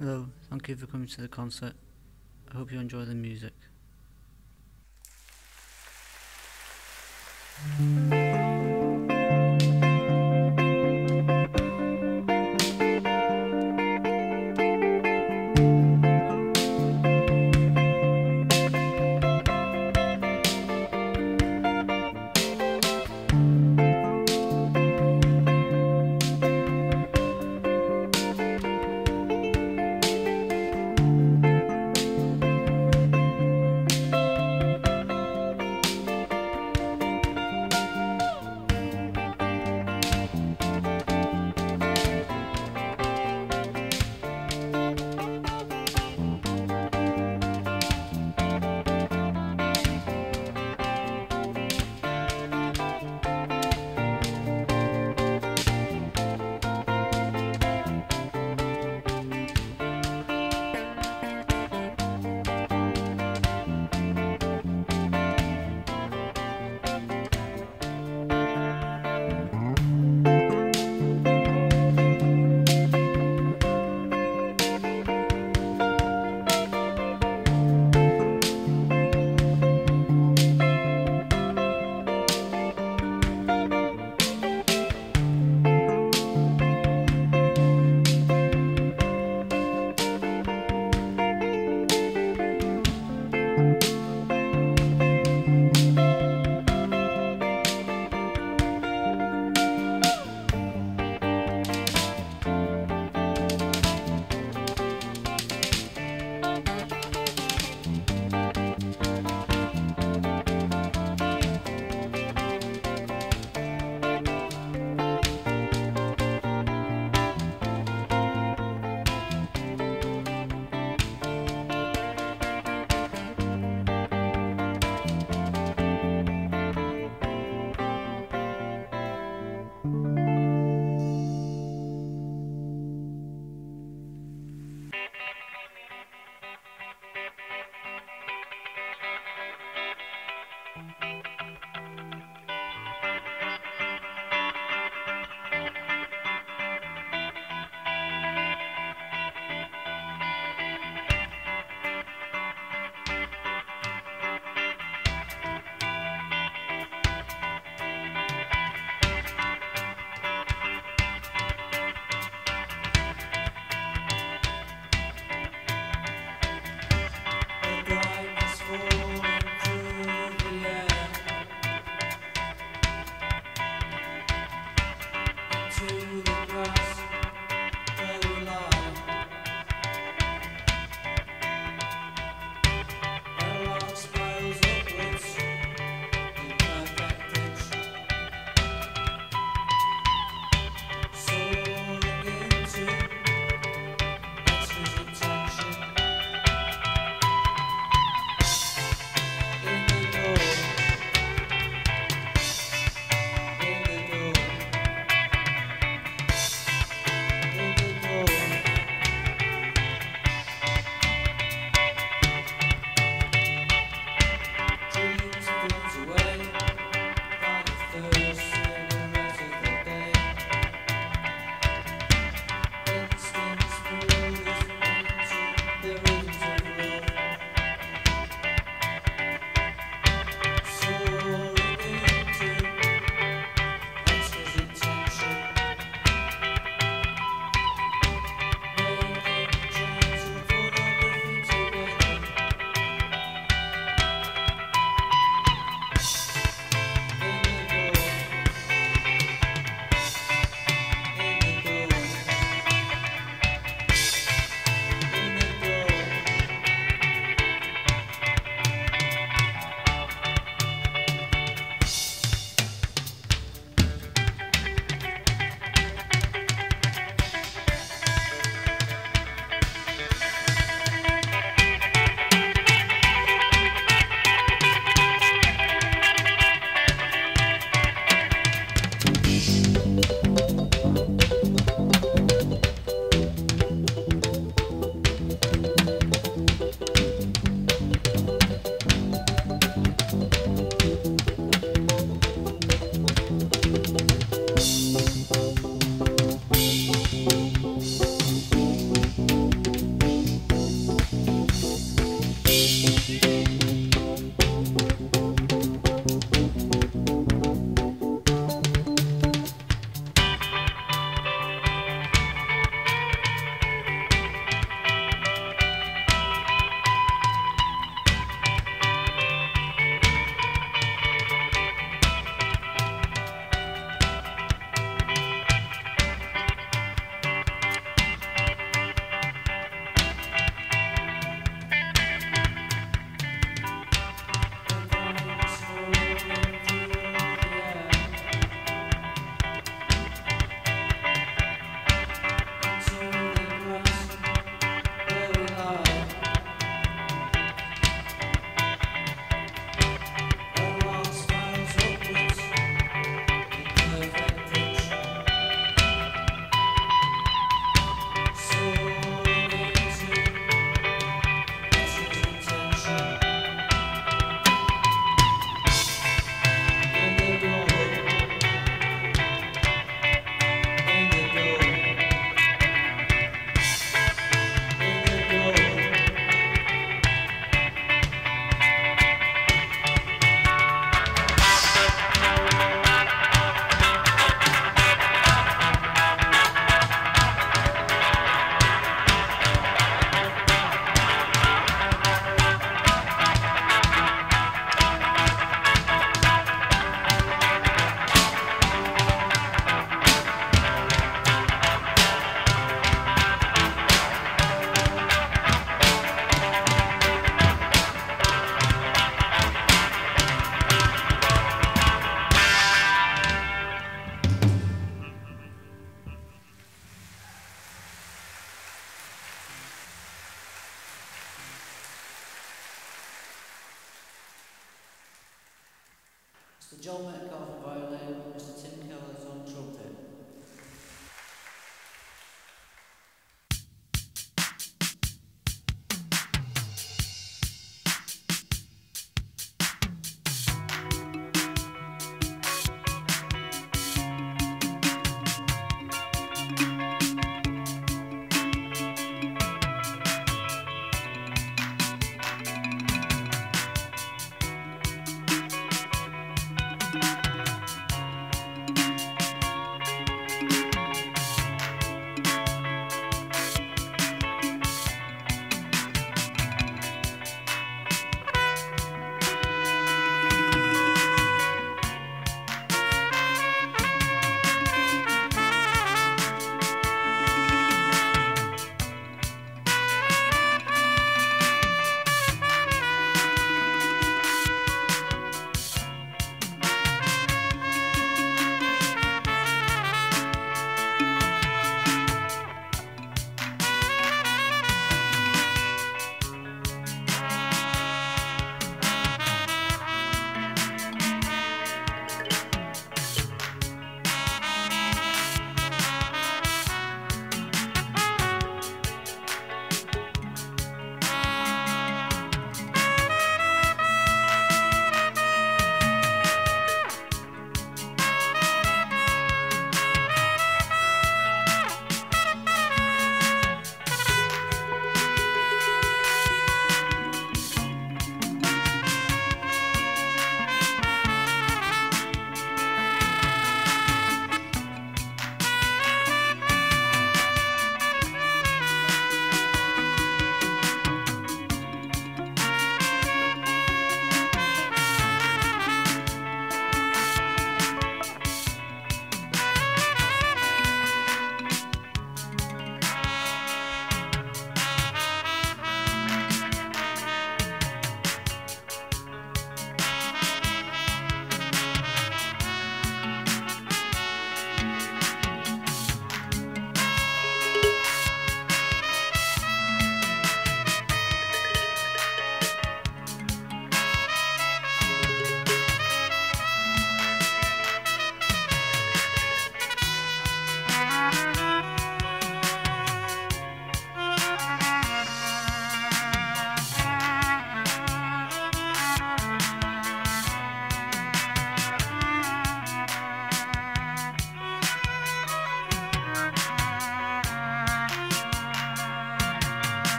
Hello, thank you for coming to the concert. I hope you enjoy the music.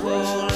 wall